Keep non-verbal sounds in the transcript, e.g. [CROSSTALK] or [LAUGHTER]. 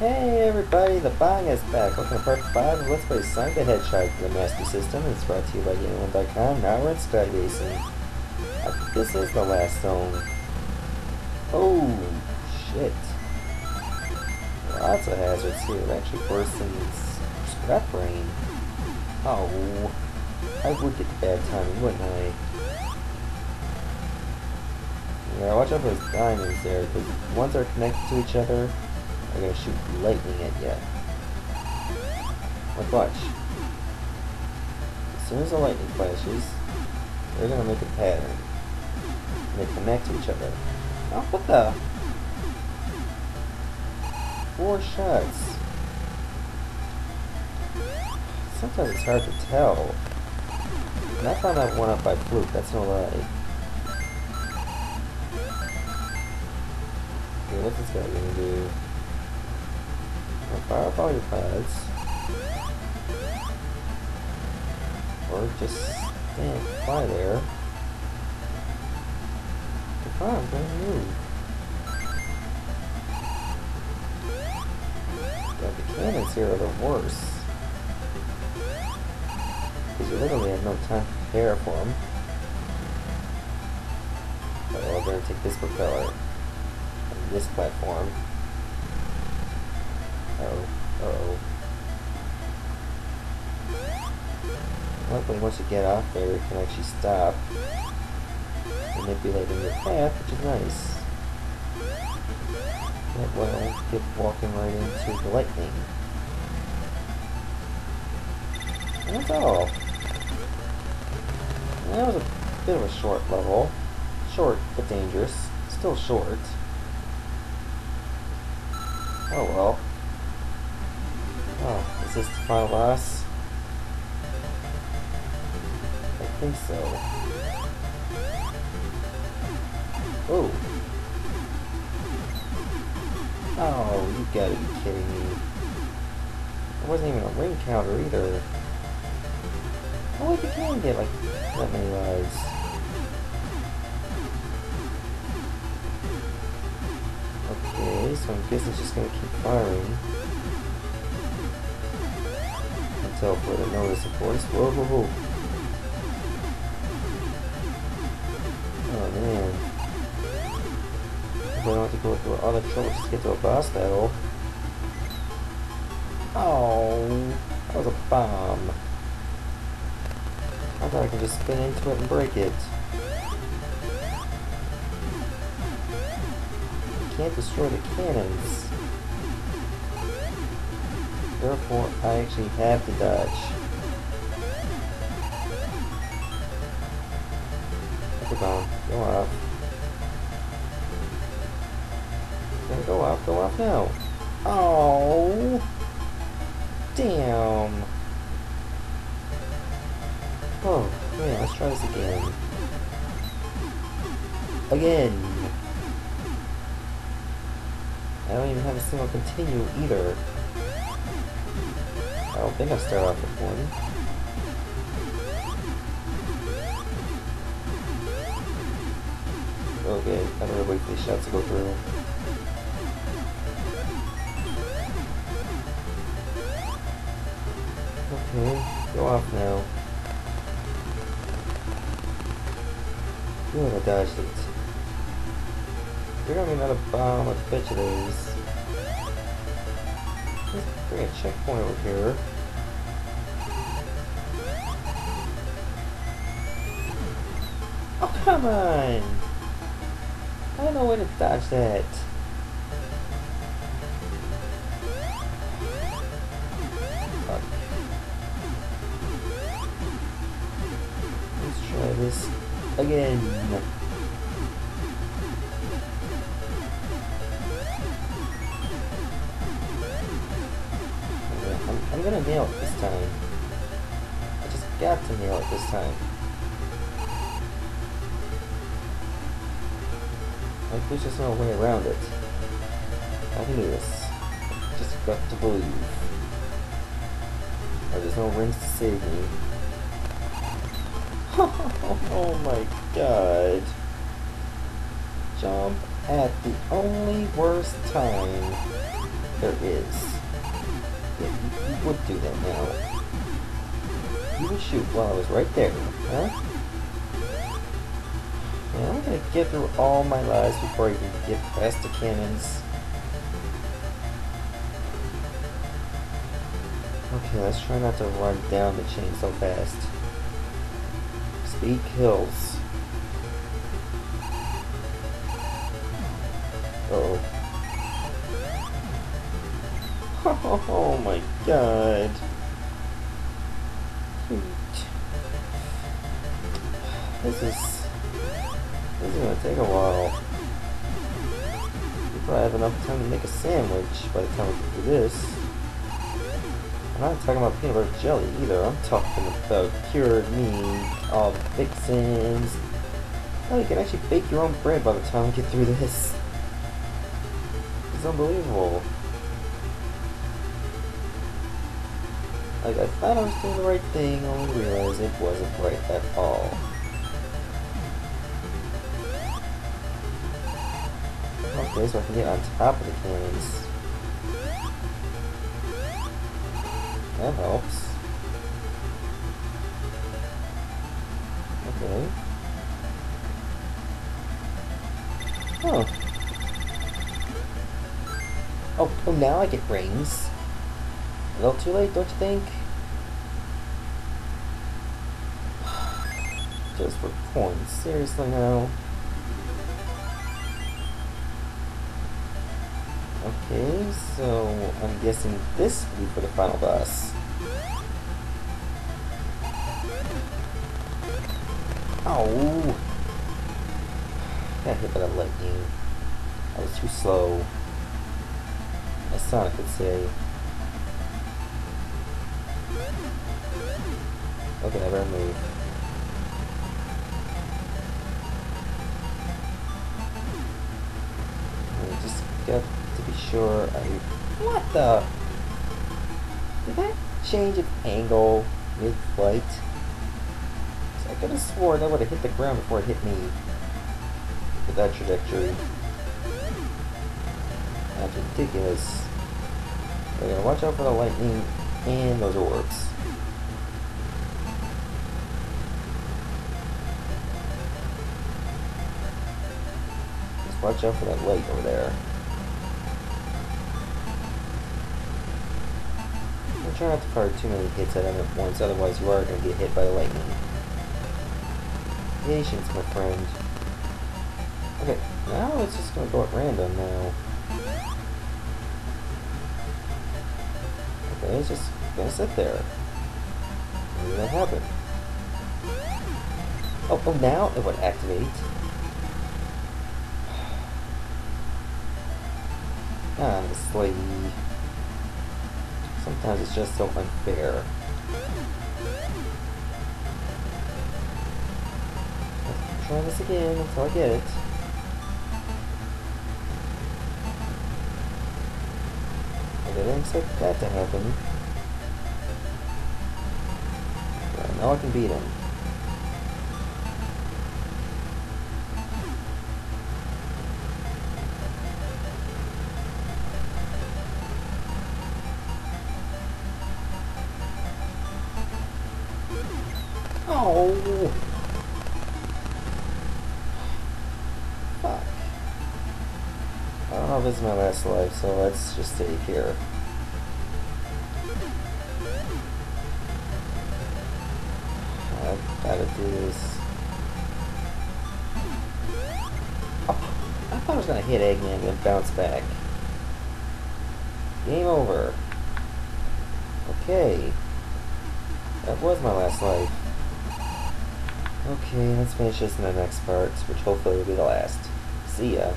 Hey everybody, the Bong is back. Welcome to part 5 of Let's Play Sonic the Hedgehog for the Master System. It's brought to you by GameOne.com. Now we're in Sky Basin. I think this is the last zone. Oh, shit. Lots of hazards here. Actually worse than Scrap Brain. Oh, I would get the bad timing, wouldn't I? Yeah, watch out for those diamonds there, because once they're connected to each other, they're gonna shoot lightning at you. Like, watch. As soon as the lightning flashes, they're gonna make a pattern. And they connect to each other. Oh, what the? Four shots. Sometimes it's hard to tell. And I found that one up by fluke, that's no lie. What's this guy gonna do? Fire up all your pads. Or just stand, by there. Come on, don't move. Yeah, the cannons here are the worst. Because you literally have no time to prepare for them. But oh, we're gonna take this propeller And this platform. Uh oh, uh oh. Luckily, once you get off there, you can actually stop, manipulating your path, which is nice. That won't get walking right into the lightning. And that's all. That was a bit of a short level. Short, but dangerous. Still short. Oh well. Oh, is this the final boss? I think so. Oh. Oh, you gotta be kidding me. There wasn't even a ring counter either. Wait, you can get like that many lives. Okay, so I guess it's just gonna keep firing. Until further notice, of course. Whoa, whoa, whoa. Oh man. I don't have to go through all the trouble just to get to a boss battle. Oh, that was a bomb. I thought I could just spin into it and break it. can't destroy the cannons. Therefore, I actually have to dodge. Come on, go. Gonna go off, go off now. Oh, damn. Oh, man, let's try this again. Again. I don't even have a single continue either. I think I start off with one. Okay, I gotta wait for these shots to go through. Okay, go off now. Good, I dodged it. There's gonna be another bomb, I bet of these. Let's bring a checkpoint over here. Oh, come on! I don't know where to dodge that. Fuck. Let's try this again. I'm gonna nail it this time. I just got to nail it this time. Like there's just no way around it. I can do this. Just got to believe. There's no rings to save me. [LAUGHS] oh my god. Jump at the only worst time. there is. Yeah, you would do that now. You would shoot while I was right there, huh? I'm gonna get through all my lives before I can get past the cannons. Okay, let's try not to run down the chain so fast. Speed kills. Uh oh. [LAUGHS] Oh my god. This is... This is gonna take a while. You probably have enough time to make a sandwich by the time we get through this. I'm not talking about peanut butter jelly either. I'm talking about cured meat, all the fixins. Oh, you can actually bake your own bread by the time we get through this. It's unbelievable. Like, I thought I was doing the right thing, only realized it wasn't right at all. Okay, so I can get on top of the cannons. That helps. Okay. Oh. Oh, oh now I get rings. A little too late, don't you think? [SIGHS] Just for points. Seriously now? Okay, so I'm guessing this will be for the final boss. Oh! [SIGHS] Got hit by the lightning. I was too slow. As Sonic would say. Okay, better move. Sure I... What the? Did that change its angle mid-flight? I could have swore that would have hit the ground before it hit me. With that trajectory. That's ridiculous. I gotta watch out for the lightning and those orbs. Just watch out for that light over there. Trying not to fire too many hits at him at once, otherwise you are going to get hit by the lightning. Patience, my friend. Okay, now it's just going to go at random now. Okay, it's just going to sit there. When did that happen? Oh, oh, now it would activate. [SIGHS] Ah, Honestly. Sometimes it's just so unfair. Try this again until I get it. I didn't expect that to happen. Now I can beat him. This is my last life, so let's just stay here. I've gotta do this. Oh, I thought I was gonna hit Eggman and bounce back. Game over. Okay. That was my last life. Okay, let's finish this in the next part, which hopefully will be the last. See ya.